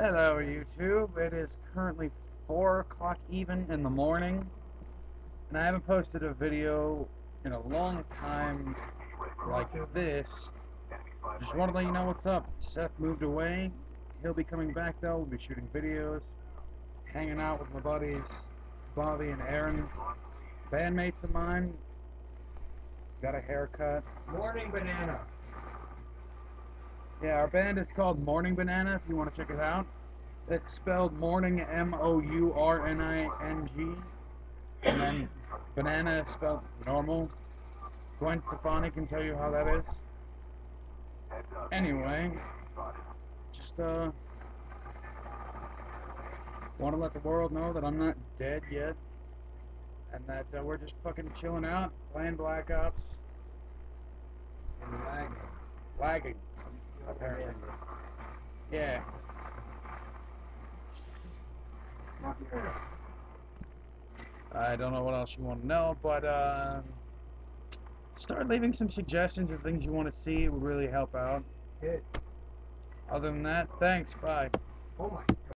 Hello YouTube, it is currently 4 o'clock even in the morning and I haven't posted a video in a long time like this. Just want to let you know what's up. Seth moved away, he'll be coming back though, we'll be shooting videos, hanging out with my buddies Bobby and Aaron, bandmates of mine, got a haircut. Mourning banana. Yeah, our band is called Mourning Banana if you want to check it out. It's spelled mourning M O U R N I N G. And then banana is spelled normal. Gwen Stefani can tell you how that is. Anyway, just uh want to let the world know that I'm not dead yet. And that uh, we're just fucking chilling out, playing Black Ops, And lagging. lagging. Apparently. Yeah. I don't know what else you want to know, but uh, start leaving some suggestions of things you want to see. It would really help out. Hit. Other than that, thanks. Bye. Oh my